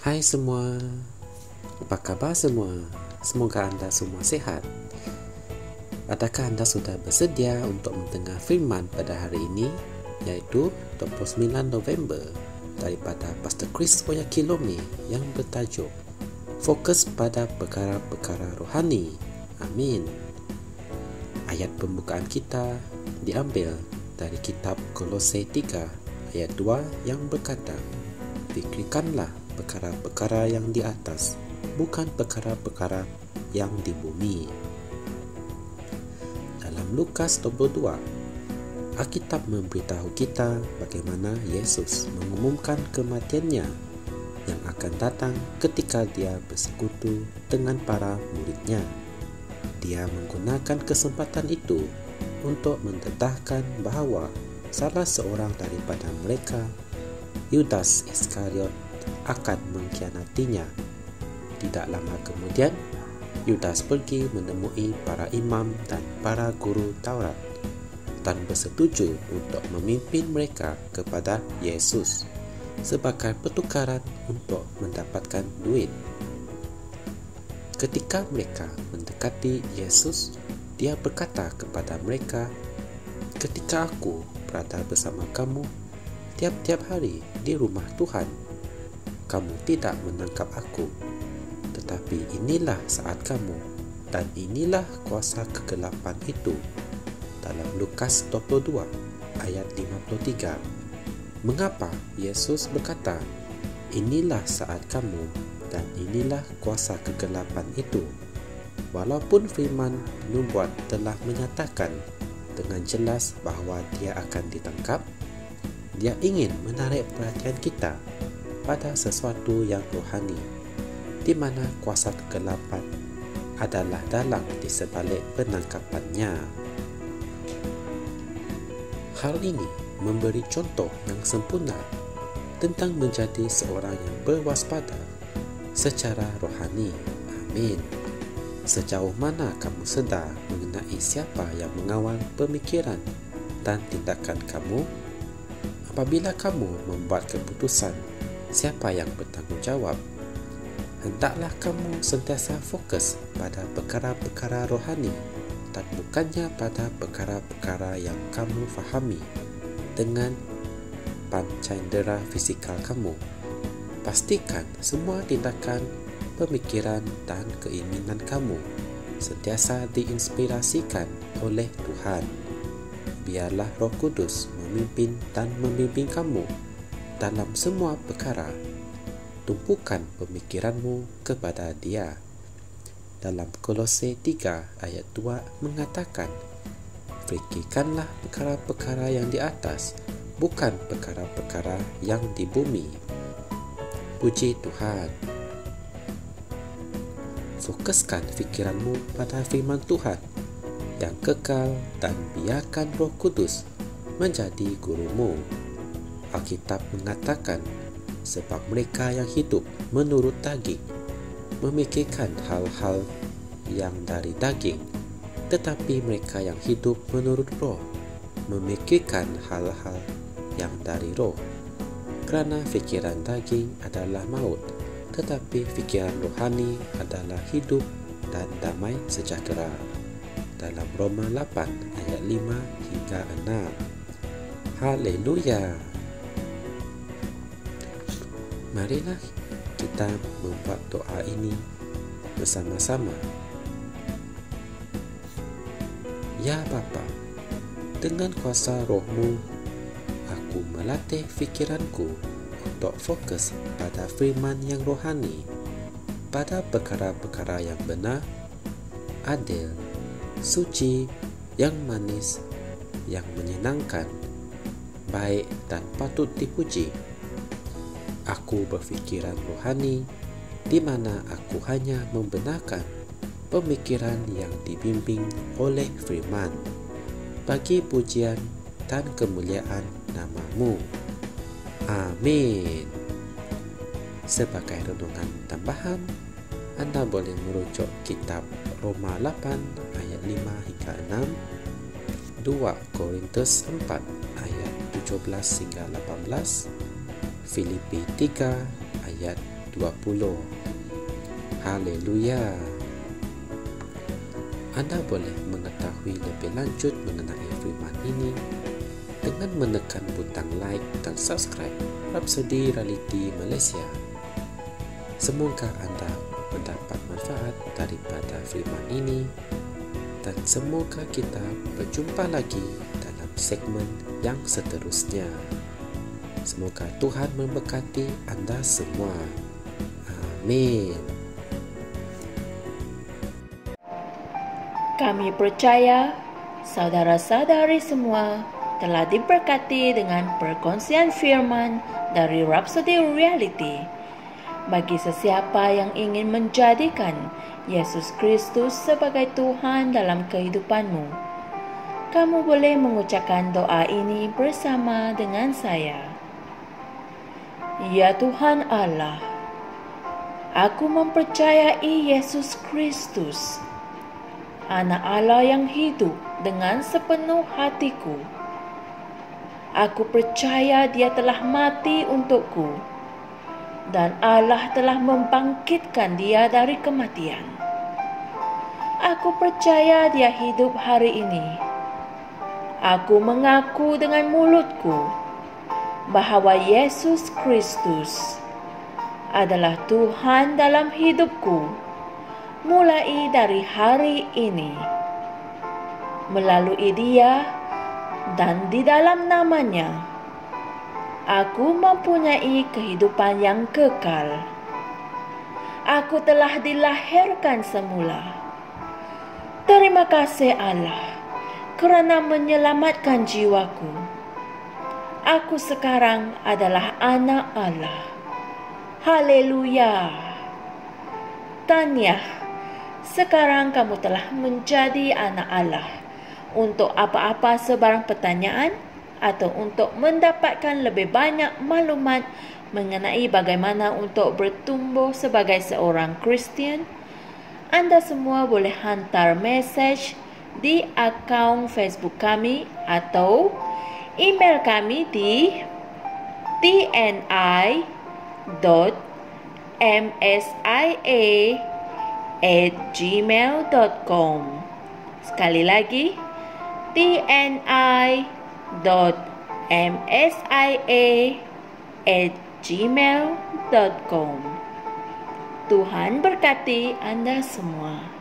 Hai semua, apa khabar semua? Semoga anda semua sehat. Adakah anda sudah bersedia untuk mendengar firman pada hari ini, iaitu 29 November daripada Pastor Chris Oyakilomi yang bertajuk Fokus pada perkara-perkara rohani. Amin. Ayat pembukaan kita diambil dari kitab Kolose 3 ayat 2 yang berkata, Fikirkanlah perkara-perkara yang di atas, bukan perkara-perkara yang di bumi. Dalam Lukas 22, Alkitab memberitahu kita bagaimana Yesus mengumumkan kematiannya yang akan datang ketika dia bersekutu dengan para muridnya. Dia menggunakan kesempatan itu untuk mendedahkan bahawa salah seorang daripada mereka, Yudas Iskariot, akan mengkhianatinya. Tidak lama kemudian, Yudas pergi menemui para imam dan para guru Taurat dan bersetuju untuk memimpin mereka kepada Yesus sebagai pertukaran untuk mendapatkan duit. Ketika mereka mendekati Yesus, dia berkata kepada mereka, "Ketika aku berada bersama kamu tiap-tiap hari di rumah Tuhan, kamu tidak menangkap aku. Tetapi inilah saat kamu dan inilah kuasa kegelapan itu. Dalam Lukas 22 ayat 53. Mengapa Yesus berkata, inilah saat kamu dan inilah kuasa kegelapan itu? Walaupun firman nubuat telah menyatakan dengan jelas bahawa dia akan ditangkap, dia ingin menarik perhatian kita pada sesuatu yang rohani di mana kuasa kegelapan adalah dalam di sebalik penangkapannya. Hal ini memberi contoh yang sempurna tentang menjadi seorang yang berwaspada secara rohani. Amin. Sejauh mana kamu sedar mengenai siapa yang mengawal pemikiran dan tindakan kamu? Apabila kamu membuat keputusan siapa yang bertanggungjawab. Hendaklah kamu sentiasa fokus pada perkara-perkara rohani dan bukannya pada perkara-perkara yang kamu fahami dengan pancandera fizikal kamu. Pastikan semua tindakan, pemikiran dan keinginan kamu sentiasa diinspirasikan oleh Tuhan. Biarlah Roh Kudus memimpin dan membimbing kamu dalam semua perkara, tumpukan pemikiranmu kepada dia. Dalam Kolose 3 ayat 2 mengatakan, Fikirkanlah perkara-perkara yang di atas, bukan perkara-perkara yang di bumi. Puji Tuhan. Fokuskan fikiranmu pada firman Tuhan yang kekal dan biarkan roh kudus menjadi gurumu. Alkitab mengatakan sebab mereka yang hidup menurut daging memikirkan hal-hal yang dari daging tetapi mereka yang hidup menurut roh memikirkan hal-hal yang dari roh. Kerana fikiran daging adalah maut tetapi fikiran rohani adalah hidup dan damai sejahtera. Dalam Roma 8 ayat 5 hingga 6 Haleluya Marilah kita membuat doa ini bersama-sama. Ya Bapa, dengan kuasa rohmu, aku melatih fikiranku untuk fokus pada firman yang rohani, pada perkara-perkara yang benar, adil, suci, yang manis, yang menyenangkan, baik dan patut dipuji aku berfikiran rohani di mana aku hanya membenarkan pemikiran yang dibimbing oleh firman bagi pujian dan kemuliaan namamu. Amin. Sebagai renungan tambahan, anda boleh merujuk kitab Roma 8 ayat 5 hingga 6, 2 Korintus 4 ayat 17 hingga 18, Filipi 3 ayat 20. Haleluya! Anda boleh mengetahui lebih lanjut mengenai firman ini dengan menekan butang like dan subscribe Rhapsody Reality Malaysia. Semoga anda mendapat manfaat daripada firman ini dan semoga kita berjumpa lagi dalam segmen yang seterusnya. Semoga Tuhan memberkati anda semua. Amin. Kami percaya saudara-saudari semua telah diberkati dengan perkongsian firman dari Rhapsody Reality. Bagi sesiapa yang ingin menjadikan Yesus Kristus sebagai Tuhan dalam kehidupanmu, kamu boleh mengucapkan doa ini bersama dengan saya. Ya Tuhan Allah, aku mempercayai Yesus Kristus anak Allah yang hidup dengan sepenuh hatiku. Aku percaya dia telah mati untukku dan Allah telah membangkitkan dia dari kematian. Aku percaya dia hidup hari ini. Aku mengaku dengan mulutku bahawa Yesus Kristus adalah Tuhan dalam hidupku mulai dari hari ini. Melalui dia dan di dalam namanya, aku mempunyai kehidupan yang kekal. Aku telah dilahirkan semula. Terima kasih Allah kerana menyelamatkan jiwaku. Aku sekarang adalah anak Allah. Haleluya. Tanya sekarang kamu telah menjadi anak Allah. Untuk apa-apa sebarang pertanyaan atau untuk mendapatkan lebih banyak maklumat mengenai bagaimana untuk bertumbuh sebagai seorang Kristian, anda semua boleh hantar mesej di akaun Facebook kami atau email kami di tni.msia at gmail.com Sekali lagi tni dot msia at gmail.com Tuhan berkati anda semua.